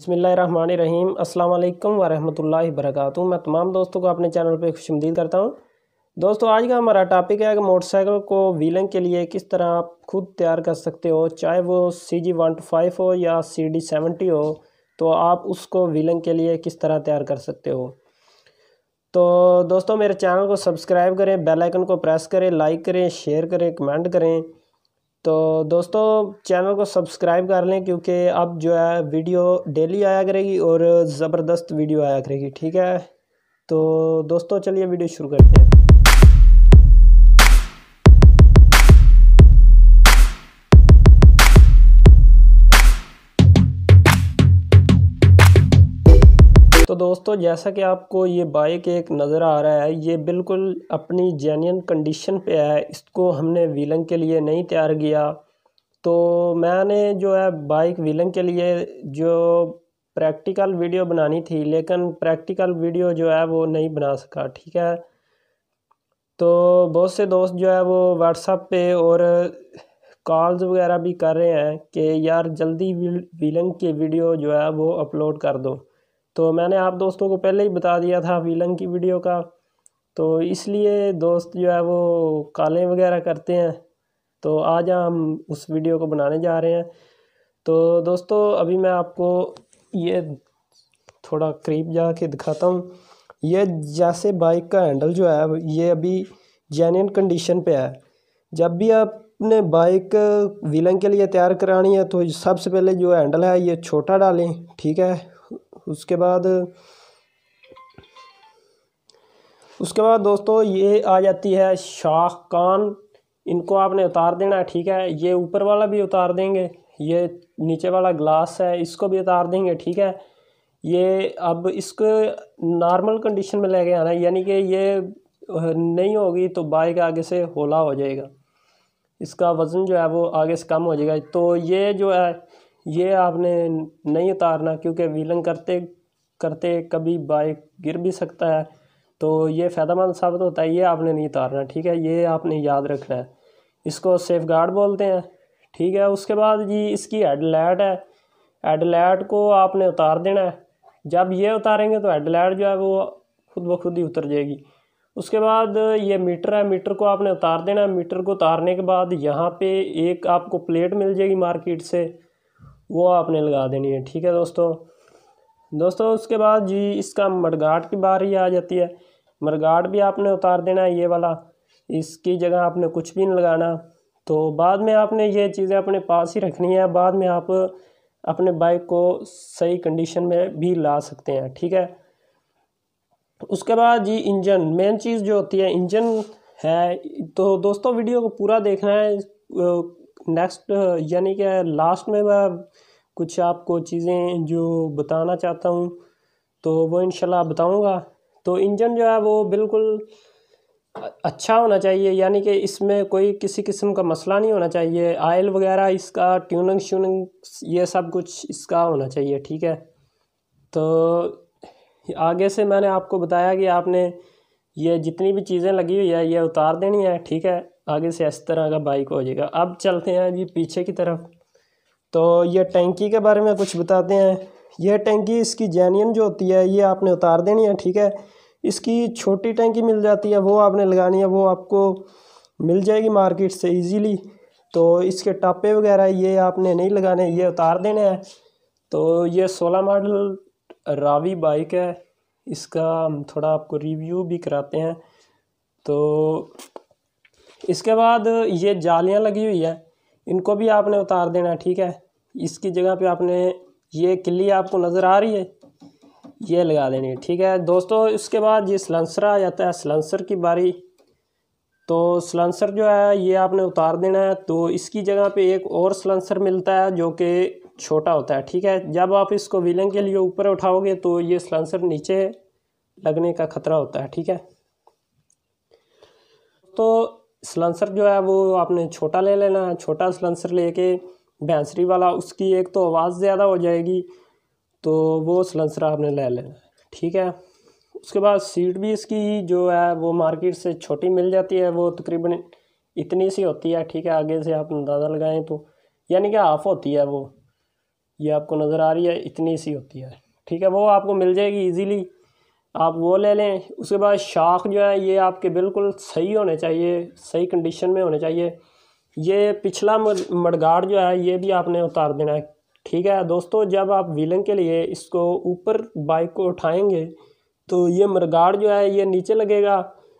बसमीम अल्लाम वरहमल वरक मैं तमाम दोस्तों को अपने चैनल पर खुशमदीद करता हूँ। दोस्तों, आज का हमारा टॉपिक है कि मोटरसाइकिल को व्हीलिंग के लिए किस तरह आप खुद तैयार कर सकते हो, चाहे वो C G one two five हो या सी डी सेवेंटी हो तो आप उसको व्हीलिंग के लिए किस तरह तैयार कर सकते हो। तो दोस्तों, मेरे चैनल को सब्सक्राइब करें बेल आइकन को प्रेस करें लाइक करें शेयर करें कमेंट करें। तो दोस्तों, चैनल को सब्सक्राइब कर लें क्योंकि अब जो है, वीडियो डेली आया करेगी और ज़बरदस्त वीडियो आया करेगी, ठीक है? तो दोस्तों, चलिए वीडियो शुरू करते हैं। तो दोस्तों, जैसा कि आपको ये बाइक एक नज़र आ रहा है, ये बिल्कुल अपनी जेन्यन कंडीशन पे है। इसको हमने व्हीलिंग के लिए नहीं तैयार किया। तो मैंने जो है बाइक व्हीलिंग के लिए जो प्रैक्टिकल वीडियो बनानी थी, लेकिन प्रैक्टिकल वीडियो जो है वो नहीं बना सका, ठीक है? तो बहुत से दोस्त जो है वो व्हाट्सअप पे और कॉल्स वगैरह भी कर रहे हैं कि, यार, जल्दी व्हीलिंग की वीडियो जो है वो अपलोड कर दो। तो मैंने आप दोस्तों को पहले ही बता दिया था वीलन की वीडियो का। तो इसलिए दोस्त जो है वो कालें वगैरह करते हैं। तो आज हम उस वीडियो को बनाने जा रहे हैं। तो दोस्तों, अभी मैं आपको ये थोड़ा करीब जा के दिखाता हूँ। ये जैसे बाइक का हैंडल जो है, ये अभी जेन्यन कंडीशन पे है। जब भी आपने बाइक व्हीलन के लिए तैयार करानी है तो सबसे पहले जो हैंडल है, ये छोटा डालें, ठीक है? उसके बाद उसके बाद दोस्तों ये आ जाती है शाह कान इनको आपने उतार देना है, ठीक है? ये ऊपर वाला भी उतार देंगे। ये नीचे वाला ग्लास है, इसको भी उतार देंगे, ठीक है? ये अब इसको नॉर्मल कंडीशन में लेके आना यानी कि ये नहीं होगी तो बाइक आगे से होला हो जाएगा। इसका वज़न जो है वो आगे से कम हो जाएगा। तो ये जो है ये आपने नहीं उतारना, क्योंकि व्हीलिंग करते करते कभी बाइक गिर भी सकता है। तो ये फ़ायदेमंद साबित होता है, ये आपने नहीं उतारना, ठीक है? ये आपने याद रखना है। इसको सेफ़ गार्ड बोलते हैं, ठीक है? उसके बाद जी इसकी हेडलाइट है। हेडलाइट को आपने उतार देना है। जब ये उतारेंगे तो हेडलाइट जो है वो खुद ब खुद ही उतर जाएगी। उसके बाद ये मीटर है, मीटर को आपने उतार देना है। मीटर को उतारने के बाद यहाँ पे एक आपको प्लेट मिल जाएगी मार्केट से। वो आपने लगा देनी है। ठीक है दोस्तों? दोस्तों, उसके बाद जी इसका मडगाट की बारी आ जाती है। मडगाट भी आपने उतार देना है ये वाला। इसकी जगह आपने कुछ भी नहीं लगाना। तो बाद में आपने ये चीज़ें अपने पास ही रखनी है। बाद में आप अपने बाइक को सही कंडीशन में भी ला सकते हैं। ठीक है? उसके बाद जी इंजन, मेन चीज़ जो होती है, इंजन है। तो दोस्तों, वीडियो को पूरा देखना है। नेक्स्ट यानी कि लास्ट में मैं कुछ आपको चीज़ें जो बताना चाहता हूँ तो वो इंशाल्लाह बताऊँगा। तो इंजन जो है वो बिल्कुल अच्छा होना चाहिए, यानी कि इसमें कोई किसी किस्म का मसला नहीं होना चाहिए। आयल वगैरह, इसका ट्यूनिंग श्यूनिंग ये सब कुछ इसका होना चाहिए, ठीक है? तो आगे से मैंने आपको बताया कि आपने ये जितनी भी चीज़ें लगी हुई है, ये उतार देनी है, ठीक है? आगे से इस तरह का बाइक हो जाएगा। अब चलते हैं जी पीछे की तरफ़। तो ये टैंकी के बारे में कुछ बताते हैं। यह टैंकी इसकी जेन्यन जो होती है, ये आपने उतार देनी है, ठीक है? इसकी छोटी टैंकी मिल जाती है, वो आपने लगानी है, वो आपको मिल जाएगी मार्केट से इजीली तो इसके टापे वगैरह ये आपने नहीं लगाने, ये उतार देने हैं। तो ये सोलह मॉडल रावी बाइक है। इसका हम थोड़ा आपको रिव्यू भी कराते हैं। तो इसके बाद ये जालियाँ लगी हुई है, इनको भी आपने उतार देना है, ठीक है? इसकी जगह पे आपने ये किल्ली आपको नज़र आ रही है, ये लगा देनी है, ठीक है? दोस्तों, इसके बाद ये सलेंसर आ जाता है, सलेंसर की बारी। तो सलेंसर जो है, ये आपने उतार देना है तो इसकी जगह पे एक और सलेंसर मिलता है, जो कि छोटा होता है, ठीक है? जब आप इसको व्हीलिंग के लिए ऊपर उठाओगे तो ये सलेंसर नीचे लगने का ख़तरा होता है, ठीक है? तो सलेंसर जो है वो आपने छोटा ले लेना है। छोटा सलेंसर लेके भैंसरी वाला, उसकी एक तो आवाज़ ज़्यादा हो जाएगी तो वो सलेंसर आपने ले लेना है। ठीक है? उसके बाद सीट भी इसकी जो है वो मार्केट से छोटी मिल जाती है, वो तकरीबन इतनी सी होती है। ठीक है? आगे से आप अंदाज़ा लगाएँ तो। यानी कि हाफ़ होती है वो। ये आपको नज़र आ रही है, इतनी सी होती है। ठीक है? वो आपको मिल जाएगी इजीली आप वो ले लें। उसके बाद शाख जो है, ये आपके बिल्कुल सही होने चाहिए, सही कंडीशन में होने चाहिए। ये पिछला मडगाड़ जो है, ये भी आपने उतार देना है। ठीक है दोस्तों, जब आप व्हीलिंग के लिए इसको ऊपर बाइक को उठाएँगे तो ये मरगाड़ जो है, ये नीचे लगेगा।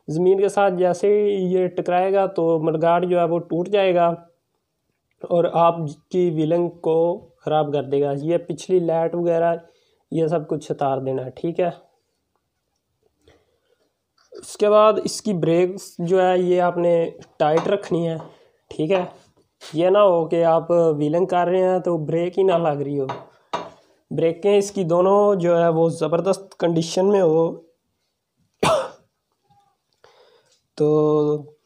ज़मीन के साथ जैसे ही ये टकराएगा तो मरगाड़ जो है, वो टूट जाएगा और आपकी व्हीलिंग को ख़राब कर देगा। ये पिछली लाइट वगैरह, ये सब कुछ उतार देना है। ठीक है? उसके बाद इसकी ब्रेक जो है, ये आपने टाइट रखनी है, ठीक है? ये ना हो कि आप व्हीलिंग कर रहे हैं तो ब्रेक ही ना लग रही हो। ब्रेकें इसकी दोनों जो है, वो ज़बरदस्त कंडीशन में हो। तो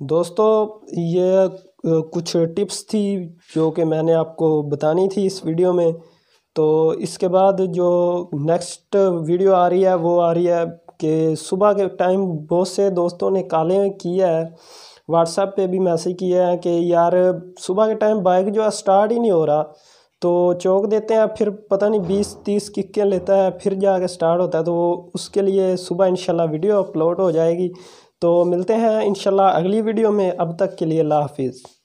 दोस्तों, ये कुछ टिप्स थी, जो कि मैंने आपको बतानी थी इस वीडियो में। तो इसके बाद जो नेक्स्ट वीडियो आ रही है, वो आ रही है कि सुबह के टाइम बहुत से दोस्तों ने काले किया है। व्हाट्सएप पे भी मैसेज किया है कि यार, सुबह के टाइम बाइक जो है स्टार्ट ही नहीं हो रहा। तो चौक देते हैं, फिर पता नहीं बीस तीस किक्कें लेता है, फिर जाके स्टार्ट होता है। तो उसके लिए सुबह इंशाल्लाह वीडियो अपलोड हो जाएगी। तो मिलते हैं इंशाल्लाह अगली वीडियो में। अब तक के लिए अल्लाह हाफिज़।